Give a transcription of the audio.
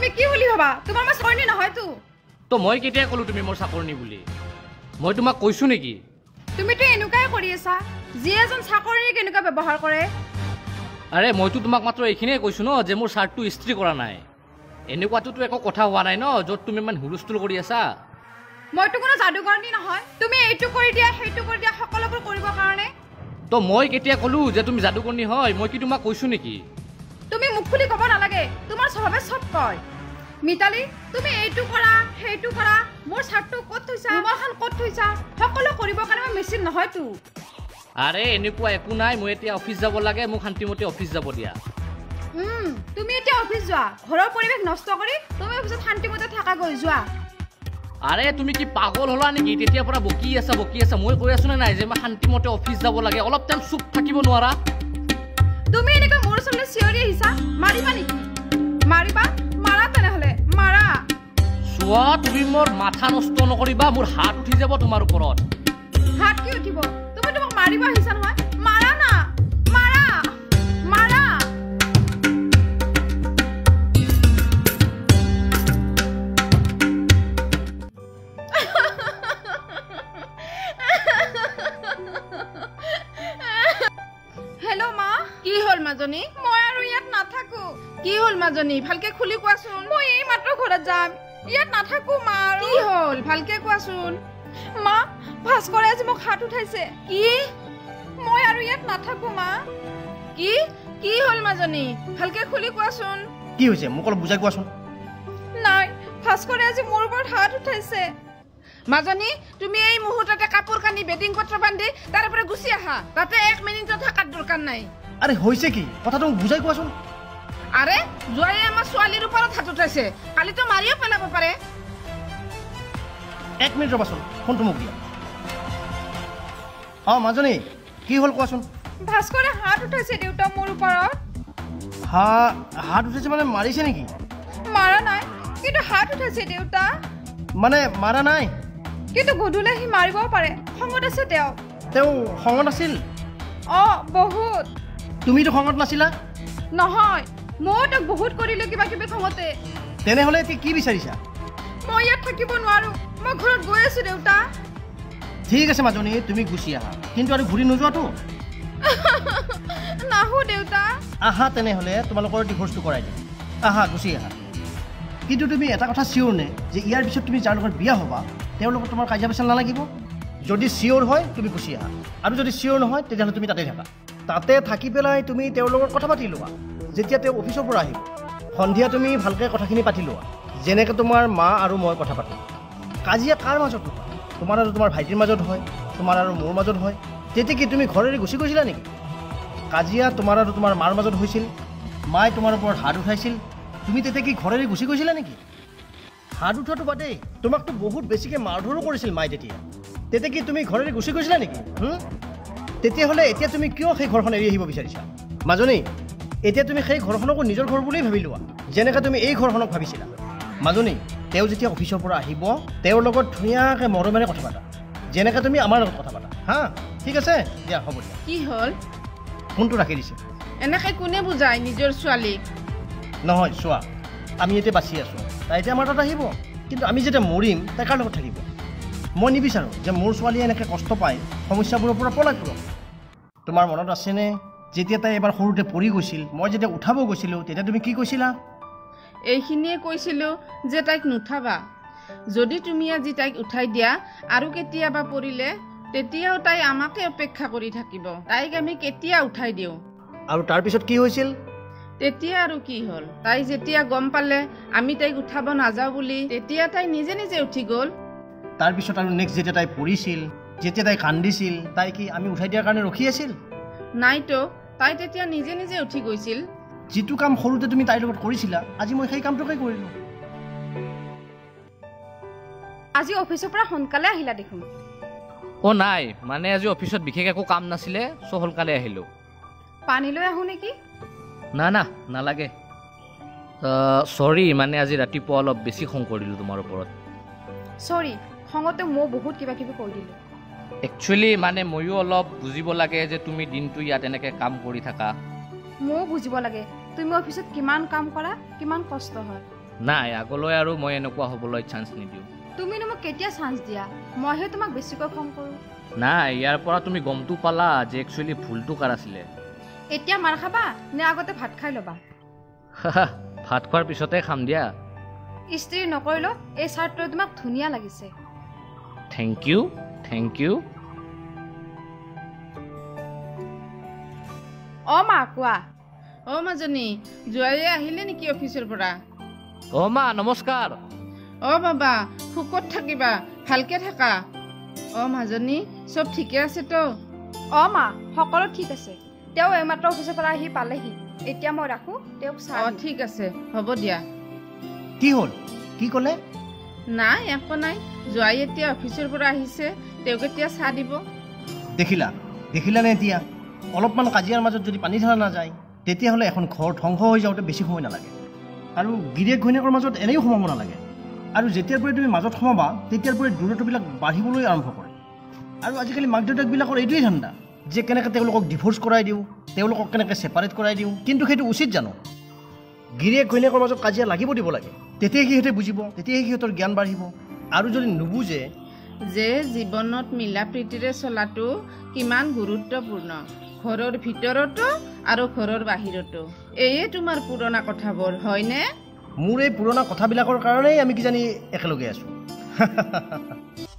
তুমি কি বুলি ভাবা? তোমাৰ মই চাকৰি নহয়তো তো? মই কেতিয়া ক'লো তুমি মোৰ চাকৰণী বুলি? মই তোমাক কৈছোঁ নেকি? তুমিতো এনেকুৱাই কৰি আছা। যি এজন চাকৰিৰ কেনেকুৱা ব্যৱহাৰ কৰে? আৰে মইতো তোমাক মাত্ৰ এইখিনিয়ে কৈছোঁ ন যে মোৰ চাৰ্টটো ইস্ত্ৰি কৰা নাই। এনেকুৱাটোতো একো কথা হোৱা নাই ন য'ত তুমি ইমান হুলস্থুল কৰি আছা। মইতো কোনো যাদুকৰণী নহয়। তুমি এইটো কৰি দিয়া সেইটো কৰি দিয়া সকলোবোৰ কৰিবৰ কাৰণে। তো মই কেতিয়া ক'লো যে তুমি যাদুকৰ্ণী হয় মই কি তোমাক কৈছোঁ নেকি? তুমি মুখ খুলি ক'ব নালাগে। তোমাৰ স্বভাৱে চব কয়। মিতালী তুমি এইটো কৰা সেইটো কৰা। মোৰ চাৰ্টটো ক'ত থৈছা? ৰুমালখন ক'ত থৈছা? সকলো কৰিবৰ কাৰণে মই মেচিন নহয়তো। আৰে এনেকুৱা একো নাই। মই এতিয়া অফিচ যাব লাগে। মোক শান্তিমতে অফিচ যাব দিয়া। তুমি এতিয়া অফিচ যোৱা। ঘৰৰ পৰিৱেশ নষ্ট কৰি তুমি অফিচত শান্তিমতে থাকাগৈ যোৱা। আৰে তুমি কি পাগল হ'লা নেকি? তেতিয়াৰ পৰা বকি আছা বকি আছা। মই কৈ আছো নে নাই যে মই শান্তিমতে অফিচ যাব লাগে? অলপ টাইম চুপ থাকিব নোৱাৰা। তুমি এনেকৈ মোৰ ওচৰলৈ চিঞৰি আহিছা? মাৰিবা নেকি? মাৰিবা? মাৰা তেনেহ'লে। মাৰা। চোৱা তুমি মোৰ মাথা নষ্ট নকৰিবা মোৰ হাত উঠি যাব তোমাৰ ওপৰত। হাত কি উঠিব? তুমি তোমাক মাৰিব আহিছা নহয়? মাজনী? মই আৰু ইয়াত নাথাকো। কি হ'ল মাজনী? ভালকে খুলি কোৱাচোন। মই এই মাত্ৰ ঘৰত যাম। ইয়াত নাথাকো মা আৰু কি হ'ল? ভালকে কোৱাচোন। মা ভাস্কৰে আজি মোক হাত উঠাইছে। কি? মই আৰু ইয়াত নাথাকো মা। কি? কি হ'ল মাজনী? ভালকে খুলি কোৱাচোন। কি হৈছে? মোক অলপ বুজাই কোৱাচোন। নাই ভাস্কৰে আজি মোৰ ওপৰত হাত উঠাইছে। মাজনী তুমি এই মুহূৰ্ততে কাপোৰ কানি বেডিং পত্ৰ বান্ধি তাৰে পৰা গুচি আহা। তাতে এক মিনিটত থকাৰ দৰকাৰ নাই। আৰে হৈছে কি? কথাটো বুজাই কোৱাচোন। আৰে যোৱাই আমাৰ ছোৱালীৰ ওপৰত হাত উঠাইছে। কালিতো মাৰিও পেলাব পাৰে। এক মিনিট ৰ'বাচোন ফোনটো মোক দিয়া। অঁ মাজনী কি হ'ল কোৱাচোন? ভাস্কৰে হাত উঠাইছে দেউতা মোৰ ওপৰত। হা হাত উঠিছে মানে মাৰিছে নেকি? মাৰা নাই কিন্তু হাত উঠাইছে দেউতা। মানে মাৰা নাই? কিন্তু গধূলি সি মাৰিবও পাৰে। খঙত আছে তেওঁ। তেওঁ খঙত আছিল? অঁ বহুত। তুমিতো খঙত নাছিলা নহয় ময়ো তেওঁক বহুত কৰিলোঁ কিবা কিবি খঙতে। তেনেহ'লে এতিয়া কি বিচাৰিছা? মই ইয়াত থাকিব নোৱাৰো মই ঘৰত গৈ আছো দেউতা। ঠিক আছে মাজনী তুমি গুচি আহা। কিন্তু আৰু ঘূৰি নোযোৱাতো নাহো দেউতা। আহা তেনেহ'লে তোমালোকৰ ডিভৰ্চটো কৰাই দিম। আহা গুচি আহা। কিন্তু তুমি এটা কথা চিয়'ৰ নে যে ইয়াৰ পিছত তুমি যাৰ লগত বিয়া হ'বা তেওঁৰ লগত তোমাৰ কাজিয়া পেচাল নালাগিব? যদি চিয়'ৰ হয় তুমি গুচি আহা। আৰু যদি চিয়'ৰ নহয় তেতিয়াহ'লে তুমি তাতে থাকা। তাতে থাকি পেলাই তুমি তেওঁৰ লগত কথা পাতি লোৱা। যেতিয়া তেওঁ অফিচৰ পৰা আহিব সন্ধিয়া তুমি ভালকৈ কথাখিনি পাতি লোৱা। যেনেকৈ তোমাৰ মা আৰু মই কথা পাতোঁ। কাজিয়া কাৰ মাজত নহয় তোমাৰ আৰু তোমাৰ ভাইটিৰ মাজত হয় তোমাৰ আৰু মোৰ মাজত হয়। তেতিয়া কি তুমি ঘৰেৰে গুচি গৈছিলা নেকি? কাজিয়া তোমাৰ আৰু তোমাৰ মাৰ মাজত হৈছিল। মায়ে তোমাৰ ওপৰত হাত উঠাইছিল। তুমি তেতিয়া কি ঘৰেৰে গুচি গৈছিলা নেকি? হাত উঠোৱাটো বাদেই। তোমাকতো বহুত বেছিকৈ মাৰ ধৰো কৰিছিল মায়ে তেতিয়া। তেতিয়া কি তুমি ঘৰেৰে গুচি গৈছিলা নেকি? তেতিয়াহ'লে এতিয়া তুমি কিয় সেই ঘৰখন এৰি আহিব বিচাৰিছা? মাজনী এতিয়া তুমি সেই ঘৰখনকো নিজৰ ঘৰ বুলিয়েই ভাবি লোৱা যেনেকৈ তুমি এই ঘৰখনক ভাবিছিলা। মাজনী তেওঁ যেতিয়া অফিচৰ পৰা আহিব তেওঁৰ লগত ধুনীয়াকৈ মৰমেৰে কথা পাতা। যেনেকৈ তুমি আমাৰ লগত কথা পাতা। হা? ঠিক আছে? দিয়া হ'ব দিয়া। কি হ'ল? ফোনটো ৰাখি দিছে। এনেকে কোনে বুজায় নিজৰ ছোৱালীক? নহয় চোৱা আমি এতিয়া বাচি আছোঁ। তাই এতিয়া আমাৰ তাত আহিব। কিন্তু আমি যেতিয়া মৰিম তাই কাৰ লগত থাকিব? মই নিবিচাৰোঁ যে মোৰ ছোৱালীয়ে এনেকৈ কষ্ট পায় সমস্যাবোৰৰ পৰা পলাই ফুৰক তোমাৰ মনত আছেনে? যেতিয়া তাই এবাৰ সৰুতে পৰি গৈছিল মই যেতিয়া উঠাব গৈছিলোঁ তেতিয়া তুমি কি কৈছিলা? এইখিনিয়ে কৈছিলোঁ যে তাইক নুঠাবা। যদি তুমি আজি তাইক উঠাই দিয়া আৰু কেতিয়াবা পৰিলে তেতিয়াও তাই আমাকে অপেক্ষা কৰি থাকিব। তাইক আমি কেতিয়া উঠাই দিওঁ? আৰু তাৰপিছত কি হৈছিল? তেতিয়া আৰু কি হ'ল? তাই যেতিয়া গম পালে আমি তাইক উঠাব নাযাওঁ বুলি তেতিয়া তাই নিজে নিজে উঠি গ'ল। তাৰপিছত আৰু নেক্সট যেতিয়া তাই পৰিছিল যেতিয়া তাই কান্দিছিল তাই কি আমি উঠাই দিয়াৰ কাৰণে ৰখি আছিল? নাইতো তাই তেতিয়া নিজে নিজে উঠি গৈছিল। যিটো কাম সৰুতে তুমি তাইৰ লগত কৰিছিলা আজি মই সেই কামটোকে কৰিলোঁ। আজি অফিচৰ পৰা সোনকালে আহিলা দেখোন। অ' নাই মানে আজি অফিচত বিশেষ একো কাম নাছিলে চ' সোনকালে আহিলোঁ। পানী লৈ আহোঁ নেকি? না না নালাগে। চৰি মানে আজি ৰাতিপুৱা অলপ বেছি খং কৰিলোঁ তোমাৰ ওপৰত। চৰি খঙতে মই বহুত কিবা কিবি কৈ দিলোঁ। একচুৱেলি মানে ময়ো অলপ বুজিব লাগে যে তুমি দিনটো ইয়াত এনেকৈ কাম কৰি থাকা। ময়ো বুজিব লাগে তুমি অফিচত কিমান কাম কৰা কিমান কষ্ট হয়। নাই আগলৈ আৰু মই এনেকুৱা হ'বলৈ চান্স নিদিওঁ। তুমিনো মোক কেতিয়া চান্স দিয়া? মইহে তোমাক বেছিকৈ খং কৰোঁ। নাই ইয়াৰ পৰা তুমি গমটো পালা যে একচুৱেলি ভুলটো কাৰ আছিলে। এতিয়া মাৰ খাবা নে আগতে ভাত খাই ল'বা? ভাত খোৱাৰ পিছতে খাম দিয়া। ইস্ত্ৰি নকৰিলেও এই চাৰ্টটোৱে তোমাক ধুনীয়া লাগিছে। থেংক ইউ থেংক ইউ অঁ মা কোৱা? অ' মাজনী জোৱাইয়ে আহিলে নেকি অফিচৰ পৰা? অ' মা নমস্কাৰ। অ' বাবা সুখত থাকিবা ভালকে থাকা। অ' মাজনী চব ঠিকে আছেতো অঁ মা সকলো ঠিক আছে। তেওঁ এইমাত্ৰ অফিচৰ পৰা আহি পালেহি। এতিয়া মই ৰাখোঁ তেওঁক চাহ অ'। ঠিক আছে হ'ব দিয়া। কি হ'ল? কি ক'লে? নাই একো নাই। জোৱাই এতিয়া অফিচৰ পৰা আহিছে তেওঁক এতিয়া চাহ দিব। দেখিলা? দেখিলানে এতিয়া? অলপমান কাজিয়াৰ মাজত যদি পানী ঢালা নাযায় তেতিয়াহ'লে এখন ঘৰ ধ্বংস হৈ যাওঁতে বেছি সময় নালাগে। আৰু গিৰিয়েক ঘৈণীয়েকৰ মাজত এনেও সোমাব নালাগে। আৰু যেতিয়াৰ পৰাই তুমি মাজত সোমাবা তেতিয়াৰ পৰাই দূৰত্ববিলাক বাঢ়িবলৈ আৰম্ভ কৰে। আৰু আজিকালি মাক দেউতাকবিলাকৰ এইটোৱেই ধান্দা যে কেনেকৈ তেওঁলোকক ডিভ'ৰ্চ কৰাই দিওঁ তেওঁলোকক কেনেকৈ ছেপাৰেট কৰাই দিওঁ। কিন্তু সেইটো উচিত জানো? গিৰিয়েক ঘৈণীয়েকৰ মাজত কাজিয়া লাগিব দিব লাগে। তেতিয়াই সিহঁতে বুজিব তেতিয়াই সিহঁতৰ জ্ঞান বাঢ়িব। আৰু যদি নুবুজে যে জীৱনত মিলা প্ৰীতিৰে চলাটো কিমান গুৰুত্বপূৰ্ণ। ঘৰৰ ভিতৰতো আৰু ঘৰৰ বাহিৰতো। এয়ে তোমাৰ পুৰণা কথাবোৰ হয়নে? মোৰ এই পুৰণা কথাবিলাকৰ কাৰণেই আমি কিজানি একেলগে আছোঁ।